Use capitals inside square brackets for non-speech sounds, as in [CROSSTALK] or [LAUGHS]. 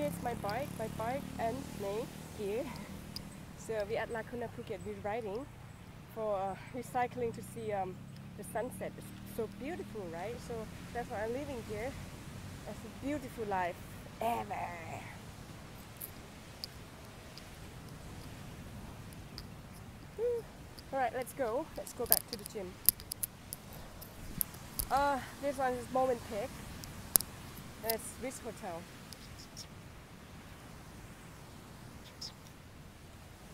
here's my bike, my bike and me here. [LAUGHS] So we at Laguna Phuket, we're riding for uh, recycling to see um, the sunset. It's so beautiful, right? So that's why I'm living here. That's a beautiful life ever. Alright, let's go. Let's go back to the gym. Uh, this one is Moment Peak. It's Ritz Hotel.